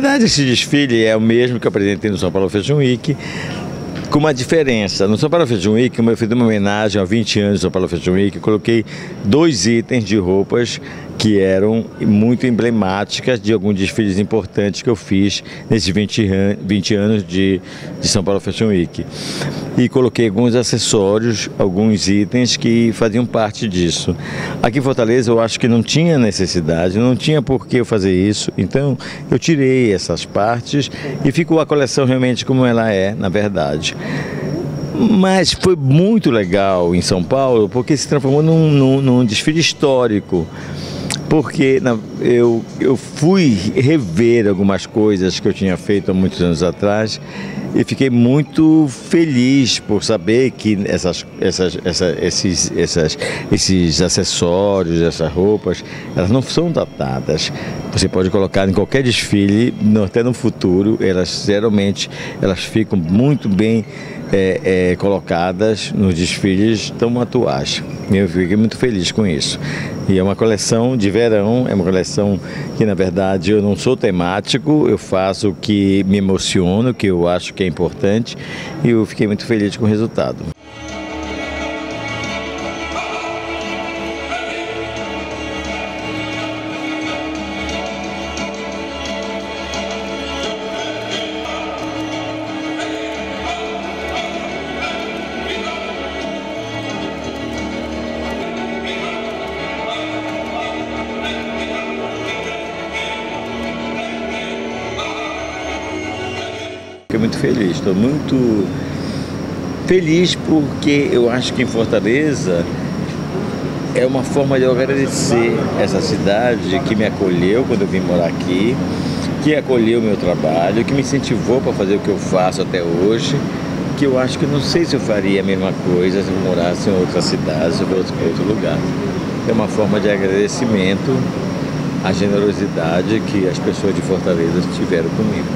verdade, esse desfile é o mesmo que eu apresentei no São Paulo Fashion Week, com uma diferença. No São Paulo Fashion Week, eu fiz uma homenagem aos 20 anos do São Paulo Fashion Week, coloquei dois itens de roupas que eram muito emblemáticas de alguns desfiles importantes que eu fiz nesses 20, 20 anos de, de São Paulo Fashion Week. E coloquei alguns acessórios, alguns itens que faziam parte disso. Aqui em Fortaleza eu acho que não tinha necessidade, não tinha por que eu fazer isso, então eu tirei essas partes e ficou a coleção realmente como ela é, na verdade. Mas foi muito legal em São Paulo porque se transformou num, num, num desfile histórico porque eu, eu fui rever algumas coisas que eu tinha feito há muitos anos atrás e fiquei muito feliz por saber que essas, essas, essa, esses, essas, esses acessórios, essas roupas, elas não são datadas. Você pode colocar em qualquer desfile, até no futuro, elas geralmente elas ficam muito bem é, é, colocadas nos desfiles tão atuais. Eu fiquei muito feliz com isso. E é uma coleção de verão, é uma coleção que na verdade eu não sou temático, eu faço o que me emociona, o que eu acho que é importante e eu fiquei muito feliz com o resultado. Fiquei muito feliz, estou muito feliz porque eu acho que em Fortaleza é uma forma de eu agradecer essa cidade que me acolheu quando eu vim morar aqui, que acolheu meu trabalho, que me incentivou para fazer o que eu faço até hoje, que eu acho que não sei se eu faria a mesma coisa se eu morasse em outra cidade, ou outro, outro lugar. É uma forma de agradecimento à generosidade que as pessoas de Fortaleza tiveram comigo.